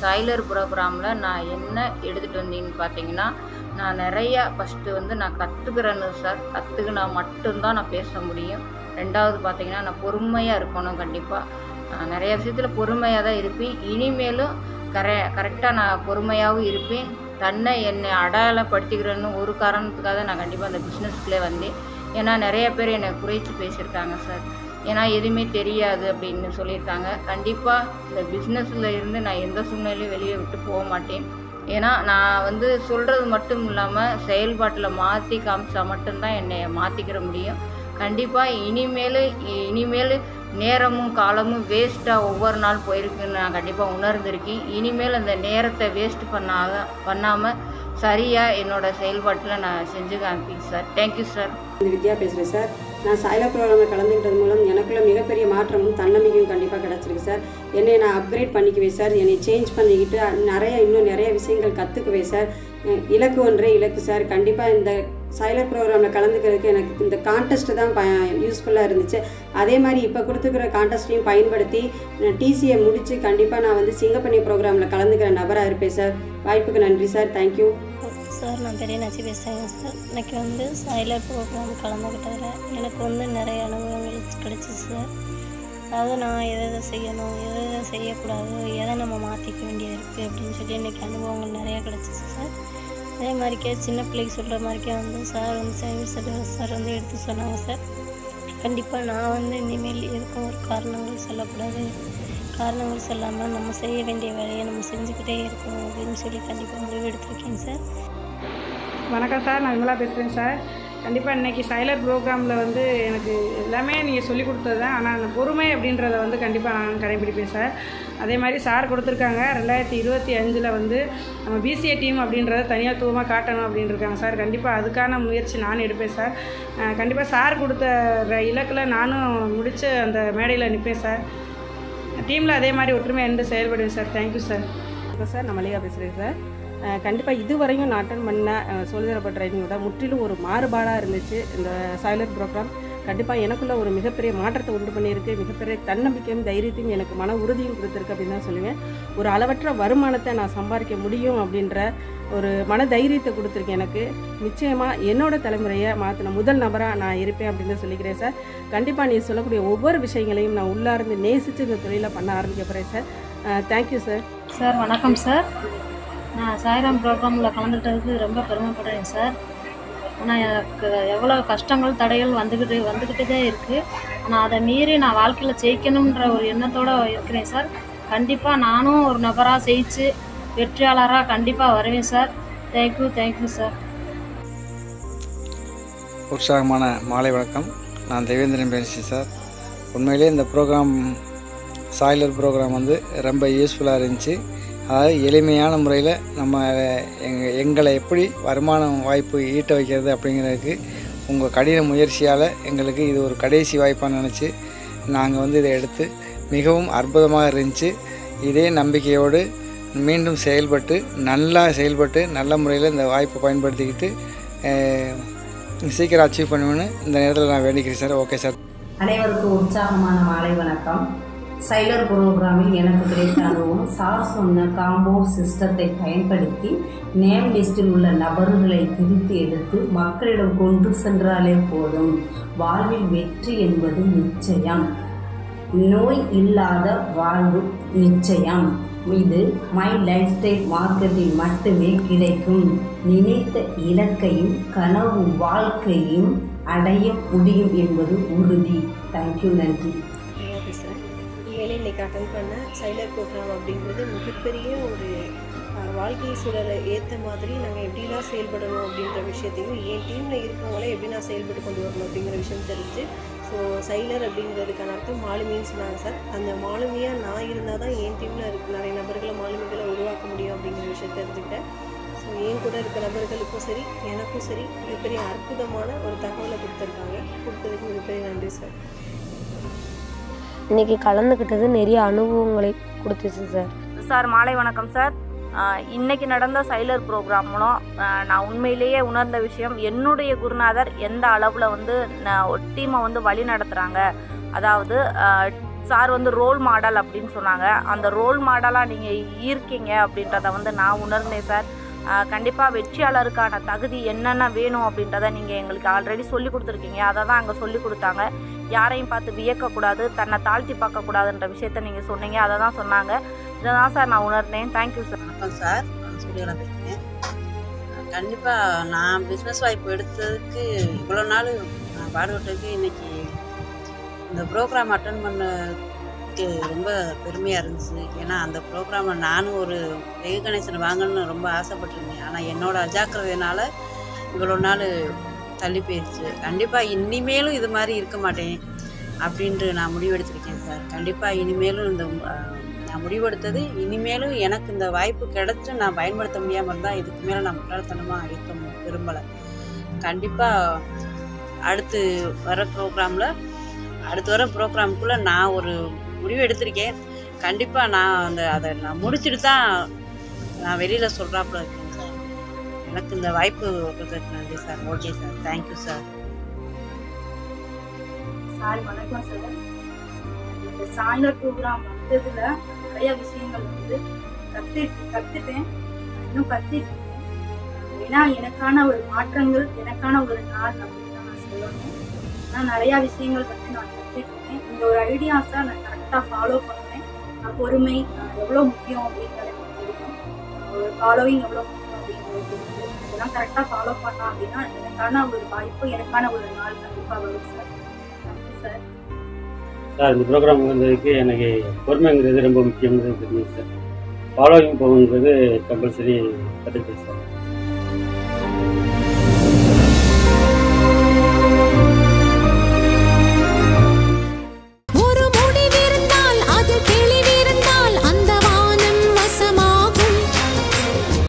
Sailor ப்ரோக்ராமில் நான் என்ன எடுத்துகிட்டு வந்தீங்கன்னு பார்த்தீங்கன்னா நான் நிறையா ஃபஸ்ட்டு வந்து நான் கற்றுக்கிறேன்னு சார் கற்றுக்கினா மட்டும்தான் நான் பேச முடியும். ரெண்டாவது பார்த்தீங்கன்னா நான் பொறுமையாக இருக்கணும் கண்டிப்பாக நிறைய விஷயத்தில் பொறுமையாக தான் இருப்பேன். இனிமேலும் கரெ கரெக்டாக நான் பொறுமையாகவும் இருப்பேன். தன்னை என்னை அடையாளப்படுத்திக்கிறேன்னு ஒரு காரணத்துக்காக நான் கண்டிப்பாக அந்த பிஸ்னஸ்க்குள்ளே வந்தேன். ஏன்னா நிறைய பேர் என்னை குறைச்சி பேசியிருக்காங்க சார் ஏன்னா எதுவுமே தெரியாது அப்படின்னு சொல்லியிருக்காங்க. கண்டிப்பாக இந்த பிஸ்னஸில் இருந்து நான் எந்த சூழ்நிலையும் வெளியே விட்டு போக மாட்டேன். ஏன்னா நான் வந்து சொல்கிறது மட்டும் இல்லாமல் செயல்பாட்டில் மாற்றி காமிச்சா மட்டும்தான் என்னை மாற்றிக்கிற முடியும். கண்டிப்பாக இனிமேல் இனிமேல் நேரமும் காலமும் வேஸ்ட்டாக ஒவ்வொரு நாள் போயிருக்குன்னு நான் கண்டிப்பாக உணர்ந்திருக்கேன். இனிமேல் அந்த நேரத்தை வேஸ்ட் பண்ணாத பண்ணாமல் சரியாக என்னோடய செயல்பாட்டில் நான் செஞ்சு காமிப்பேன் சார் தேங்க்யூ சார் வித்யா பேசுகிறேன் சார் நான் சைலா ப்ரோக்ராமில் கலந்துக்கிட்டது மூலம் எனக்குள்ள மிகப்பெரிய மாற்றமும் தன்னம்பிக்கையும் கண்டிப்பாக கிடச்சிருக்கு சார். என்னை நான் அப்கிரேட் பண்ணிக்குவேன் சார். என்னை சேஞ்ச் பண்ணிக்கிட்டு நிறைய இன்னும் நிறைய விஷயங்கள் கற்றுக்குவேன் சார். இலக்கு ஒன்றே இலக்கு சார். கண்டிப்பாக இந்த சைலர் ப்ரோக்ராமில் கலந்துக்கிறதுக்கு எனக்கு இந்த கான்டெஸ்ட்டு தான் ப யூஸ்ஃபுல்லாக இருந்துச்சு. அதே மாதிரி இப்போ கொடுத்துக்கிற கான்டெஸ்ட்டையும் பயன்படுத்தி டிசியை முடித்து கண்டிப்பாக நான் வந்து சிங்கப்பண்ணி ப்ரோக்ராமில் கலந்துக்கிற நபராக இருப்பேன் சார். வாய்ப்புக்கு நன்றி சார். தேங்க்யூ சார் நான் பெரிய நச்சு பேசுகிறேங்க சார். இன்னைக்கு வந்து சைலர் ப்ரோக்ராம் கலந்துக்கிட்டார். எனக்கு வந்து நிறைய அனுபவங்கள் கிடைச்சிச்சு சார். அதாவது நான் எதை எதை செய்யணும் எதை எதை செய்யக்கூடாது எதை நம்ம மாற்றிக்க வேண்டியது இருக்குது அப்படின்னு சொல்லி இன்றைக்கி அனுபவங்கள் நிறையா கிடச்சிச்சு சார். அதே மாதிரிக்கே சின்ன பிள்ளைக்கு சொல்கிற மாதிரிக்கே வந்து சார் வந்து சேவிங் சார் வந்து எடுத்து சொன்னாங்க சார். கண்டிப்பாக நான் வந்து இனிமேல் எதுக்கும் ஒரு காரணங்கள் சொல்லக்கூடாது. காரணங்கள் சொல்லாமல் நம்ம செய்ய வேண்டிய வேலையை நம்ம செஞ்சுக்கிட்டே இருக்கணும் அப்படின்னு சொல்லி கண்டிப்பாக முடிவு எடுத்திருக்கேங்க சார். வணக்கம் சார் நான் விமலா பேசுகிறேன் சார். கண்டிப்பாக இன்றைக்கி சைலர் ப்ரோக்ராமில் வந்து எனக்கு எல்லாமே நீங்கள் சொல்லிக் கொடுத்தது தான் ஆனால் அந்த பொறுமை அப்படின்றத வந்து கண்டிப்பாக நான் கடைபிடிப்பேன் சார். அதே மாதிரி சார் கொடுத்துருக்காங்க ரெண்டாயிரத்தி இருபத்தி அஞ்சில் வந்து நம்ம பிசிஏ டீம் அப்படின்றத தனியாத்துவமாக காட்டணும் அப்படின்ருக்காங்க சார். கண்டிப்பாக அதுக்கான முயற்சி நான் எடுப்பேன் சார். கண்டிப்பாக சார் கொடுத்த இலக்கில் நானும் முடித்து அந்த மேடையில் நிற்பேன் சார். டீமில் அதே மாதிரி ஒற்றுமையாக இருந்து செயல்படுவேன் சார். தேங்க்யூ சார் வணக்கம் சார் நான் மல்லிகா பேசுகிறேன் சார். கண்டிப்பாக இதுவரையும் நான் அட்டன் பண்ண சொல்லிதரப்பட்ட ட்ரைனிங்கோட முற்றிலும் ஒரு மாறுபாடாக இருந்துச்சு இந்த சைலர் ப்ரோக்ராம் கண்டிப்பாக எனக்குள்ள ஒரு மிகப்பெரிய மாற்றத்தை உண்டு பண்ணியிருக்கு. மிகப்பெரிய தன்னம்பிக்கையும் தைரியத்தையும் எனக்கு மன உறுதியும் கொடுத்துருக்கு அப்படின்னு தான் சொல்லுவேன். ஒரு அளவற்ற வருமானத்தை நான் சம்பாதிக்க முடியும் அப்படின்ற ஒரு மன தைரியத்தை கொடுத்துருக்கு எனக்கு. நிச்சயமாக என்னோட தலைமுறையை மாற்றின முதல் நபராக நான் இருப்பேன் அப்படின்னு தான் சொல்லிக்கிறேன் சார் கண்டிப்பாக நீ சொல்லக்கூடிய ஒவ்வொரு விஷயங்களையும் நான் உள்ளார்ந்து நேசித்து இந்த தொழிலை பண்ண ஆரம்பிக்க போகிறேன் sir thank you sir sir வணக்கம் சார் நான் சாய்ராம் ப்ரோக்ராமில் கலந்துக்கிட்டதுக்கு ரொம்ப பெருமைப்படுறேன் சார் ஆனால் எனக்கு எவ்வளோ கஷ்டங்கள் தடைகள் வந்துக்கிட்டு வந்துக்கிட்டு தான் இருக்குது ஆனால் அதை மீறி நான் வாழ்க்கையில் ஜெயிக்கணுன்ற ஒரு எண்ணத்தோடு இருக்கிறேன் சார் கண்டிப்பாக நானும் ஒரு நபராக ஜெயிச்சு வெற்றியாளராக கண்டிப்பாக வருவேன் சார் தேங்க்யூ தேங்க்யூ சார் உற்சாகமான மாலை வணக்கம். நான் தேவேந்திரன் பேசி சார் உண்மையிலே இந்த ப்ரோக்ராம் சாய்லர் ப்ரோக்ராம் வந்து ரொம்ப யூஸ்ஃபுல்லாக இருந்துச்சு. அதாவது எளிமையான முறையில் நம்ம எங்கள் எங்களை எப்படி வருமானம் வாய்ப்பு ஈட்ட வைக்கிறது அப்படிங்கிறதுக்கு உங்கள் கடின முயற்சியால் எங்களுக்கு இது ஒரு கடைசி வாய்ப்பாக நினச்சி நாங்கள் வந்து இதை எடுத்து மிகவும் அற்புதமாக இருந்துச்சு. இதே நம்பிக்கையோடு மீண்டும் செயல்பட்டு நல்லா செயல்பட்டு நல்ல முறையில் இந்த வாய்ப்பை பயன்படுத்திக்கிட்டு சீக்கிரம் அச்சீவ் பண்ணுவேன்னு இந்த நேரத்தில் நான் வேண்டிக்கிறேன் சார். Okay sir. அனைவருக்கும் உற்சாகமான மாலை வணக்கம். சைலர் புரோகிராமில் எனக்கு கிடைத்த அனுபவம் சார் சொன்ன காம்போ சிஸ்டத்தை பயன்படுத்தி நேம் லிஸ்டில் உள்ள நபர்களை பிரித்து எடுத்து மக்களிடம் கொண்டு சென்றாலே போதும். வாழ்வில் வெற்றி என்பது நிச்சயம். நோய் இல்லாத வாழ்வு நிச்சயம். இது மை லைஃப் ஸ்டைல் மார்க்கெட்டில் மட்டுமே கிடைக்கும். நினைத்த இலக்கையும் கனவு வாழ்க்கையும் அடைய முடியும் என்பது உறுதி. தேங்க்யூ நன்றி. இன்றைக்கி அட்டன் பண்ண சைலர் ப்ரோக்ராம் அப்படிங்கிறது மிகப்பெரிய ஒரு வாழ்க்கை சூழலை ஏற்ற மாதிரி நாங்கள் எப்படிலாம் செயல்படணும் அப்படின்ற விஷயத்தையும் என் டீமில் இருக்கவங்களே எப்படி நான் செயல்பட்டு கொண்டு வரணும் அப்படிங்கிற விஷயம் தெரிஞ்சு ஸோ சைலர் அப்படிங்கிறதுக்கான அர்த்தம் மாலுமின்னு சொன்னாங்க சார். அந்த மாலுமியாக நான் இருந்தால் தான் என் டீமில் இருக்க நிறைய நபர்களை மாலுமிகளை உருவாக்க முடியும் அப்படிங்கிற விஷயம் தெரிஞ்சுக்கிட்டேன். ஸோ என் கூட இருக்க நபர்களுக்கும் சரி எனக்கும் சரி மிகப்பெரிய அற்புதமான ஒரு தகவலை கொடுத்துருக்காங்க. கொடுத்ததுக்கு மிகப்பெரிய நன்றி சார். இன்றைக்கி கலந்துக்கிட்டது நிறைய அனுபவங்களை கொடுத்துச்சு சார். சார் மாலை வணக்கம் சார். இன்றைக்கி இன்னைக்கு நடந்த சைலர் ப்ரோக்ராம் மூலம் நான் உண்மையிலேயே உணர்ந்த விஷயம் என்னுடைய குருநாதர் எந்த அளவில் வந்து நான் டீமை வந்து வழி நடத்துகிறாங்க அதாவது சார் வந்து ரோல் மாடல் அப்படின்னு சொன்னாங்க. அந்த ரோல் மாடலாக நீங்கள் ஈர்க்கீங்க அப்படின்றத வந்து நான் உணர்ந்தேன் சார். கண்டிப்பாக வெற்றியாளருக்கான தகுதி என்னென்ன வேணும் அப்படின்றத நீங்கள் எங்களுக்கு ஆல்ரெடி சொல்லி கொடுத்துருக்கீங்க. அதை தான் அங்கே சொல்லி கொடுத்தாங்க. யாரையும் பார்த்து வியக்கக்கூடாது தன்னை தாழ்த்தி பார்க்கக்கூடாதுன்ற விஷயத்த நீங்கள் சொன்னீங்க. அதை தான் சொன்னாங்க. இதை தான் சார் நான் உணர்ந்தேன். தேங்க்யூ சார் வணக்கம் சார். நான் சூரியகலா பேசுகிறேன் கண்டிப்பாக நான் பிஸ்னஸ் வாய்ப்பு எடுத்ததுக்கு இவ்வளோ நாள் நான் பாடுபட்டதுக்கு இன்னைக்கு இந்த ப்ரோக்ராம் அட்டன் பண்ணதுக்கு ரொம்ப பெருமையாக இருந்துச்சு. ஏன்னா அந்த ப்ரோக்ராமில் நானும் ஒரு வெகு கணேசன் வாங்கணும்னு ரொம்ப ஆசைப்பட்டிருந்தேன். ஆனால் என்னோடய அஜாக்கிரதையினால் இவ்வளோ நாள் தள்ளி போயிடுச்சு கண்டிப்பாக இனிமேலும் இது மாதிரி இருக்க மாட்டேன் அப்படின்ட்டு நான் முடிவெடுத்திருக்கேன் சார். கண்டிப்பாக இனிமேலும் இந்த நான் முடிவெடுத்தது இனிமேலும் எனக்கு இந்த வாய்ப்பு கிடச்சி நான் பயன்படுத்த முடியாமல் இருந்தால் இதுக்கு மேலே நான் முட்டாள்தனமாக இருக்க விரும்பலை. கண்டிப்பாக அடுத்து வர ப்ரோக்ராமில் அடுத்து வர ப்ரோக்ராமுக்குள்ளே நான் ஒரு முடிவு எடுத்திருக்கேன் கண்டிப்பாக நான் அந்த அதை நான் முடிச்சுட்டு தான் நான் வெளியில் சொல்கிறாப்புல இருக்கேன் எனக்கு இந்த வாய்ப்பு கொடுத்ததுக்கு நன்றி sir okay sir thank you sir sir வணக்கம் சார் இந்த சாயந்தர ப்ரோக்ராம் வந்ததுல நிறைய விஷயங்கள் வந்து கத்து கத்துட்டேன். இன்னும் கத்திட்டு ஏன்னா எனக்கான ஒரு மாற்றங்கள் எனக்கான ஒரு நாள் அப்படின்னு தான் நான் சொல்லணும். நான் நிறைய விஷயங்கள் பற்றி நான் கத்துட்டு இந்த ஒரு ஐடியாஸை நான் கரெக்டாக ஃபாலோ பண்ணுவேன். நான் பொறுமை நான் எவ்வளோ முக்கியம் அப்படின்றத ஒரு ஃபாலோவிங் எவ்வளோ முக்கியம் இதெல்லாம் கரெக்டாக ஃபாலோ பண்ணோம் அப்படின்னா எனக்கான ஒரு வாய்ப்பு எனக்கான ஒரு நாள் கண்டிப்பாக வரும் sir thank you sir sir இந்த ப்ரோக்ராம் வந்ததுக்கு எனக்கு பொறுமைங்கிறது ரொம்ப முக்கியங்கிறது தெரியுது சார் ஃபாலோவிங் போகுங்கிறது கம்பல்சரி கற்றுக்கிட்டேன் சார்